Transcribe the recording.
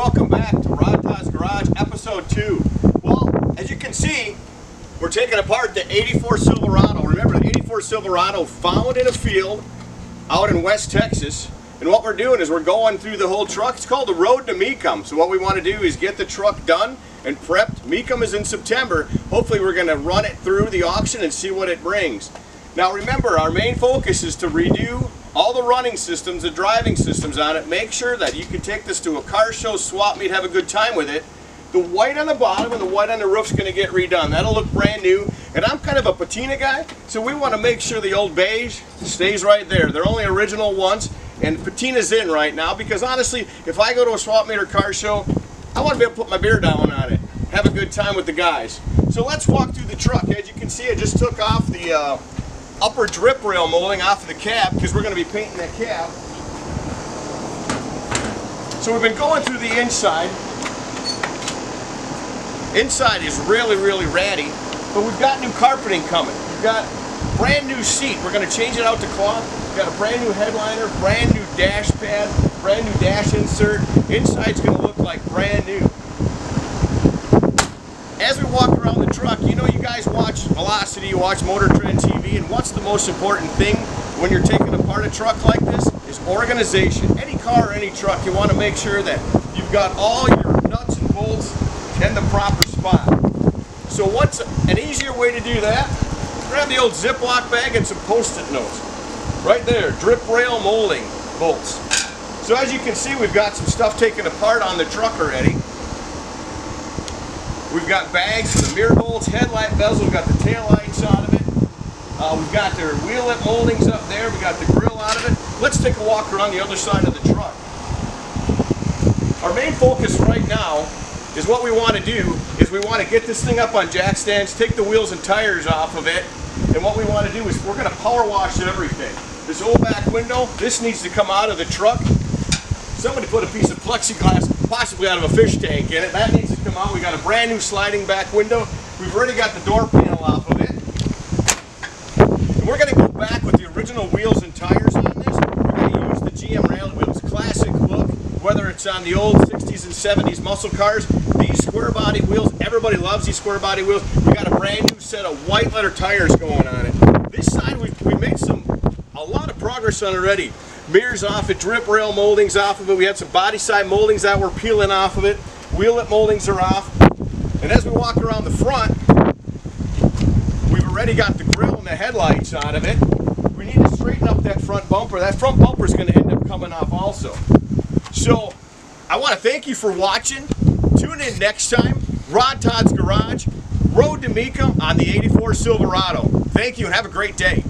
welcome back to Rodd Todd's Garage, episode 2. Well, as you can see, we're taking apart the 84 Silverado. Remember, the 84 Silverado found in a field out in West Texas. And what we're doing is we're going through the whole truck. It's called the Road to Mecum. So what we want to do is get the truck done and prepped. Mecum is in September. Hopefully we're going to run it through the auction and see what it brings. Now remember, our main focus is to redo all the running systems, the driving systems on it. Make sure that you can take this to a car show, swap meet, have a good time with it. The white on the bottom and the white on the roof is going to get redone. That'll look brand new. And I'm kind of a patina guy, so we want to make sure the old beige stays right there. They're only original ones, and patina's in right now because honestly, if I go to a swap meet or car show, I want to be able to put my beer down on it, have a good time with the guys. So let's walk through the truck. As you can see, I just took off the uh, upper drip rail molding off of the cab because we're going to be painting that cab. So we've been going through the inside. Inside is really, really ratty, but we've got new carpeting coming. We've got brand new seat. We're going to change it out to cloth. We've got a brand new headliner, brand new dash pad, brand new dash insert. Inside's going to look like brand new. As we walk around the truck, you know you guys watch Velocity, you watch Motor Trend TV, and what's the most important thing when you're taking apart a truck like this is organization. Any car or any truck, you want to make sure that you've got all your nuts and bolts in the proper spot. So what's an easier way to do that? Grab the old Ziploc bag and some post-it notes. Right there, drip rail molding bolts. So as you can see, we've got some stuff taken apart on the truck already. We've got bags for the mirror bolts, headlight bezel, we've got the tail lights out of it. Uh, we've got their wheel lip moldings up there, we got the grill out of it. Let's take a walk around the other side of the truck. Our main focus right now is what we want to do is we want to get this thing up on jack stands, take the wheels and tires off of it, and what we want to do is we're going to power wash everything. This old back window, this needs to come out of the truck. Somebody put a piece of plexiglass, possibly out of a fish tank in it. That needs to come out. We got a brand new sliding back window. We've already got the door panel off of it. And we're going to go back with the original wheels and tires on this. We're going to use the GM rail wheels. Classic look, whether it's on the old 60s and 70s muscle cars. These square body wheels, everybody loves these square body wheels. We got a brand new set of white letter tires going on it. This side, we we made some a lot of progress on already mirrors off it, drip rail moldings off of it. We had some body side moldings that were peeling off of it. Wheel lip moldings are off. And as we walk around the front, we've already got the grill and the headlights out of it. We need to straighten up that front bumper. That front bumper is going to end up coming off also. So I want to thank you for watching. Tune in next time. Rodd Todd's Garage, Road to Mecum on the 84 Silverado. Thank you and have a great day.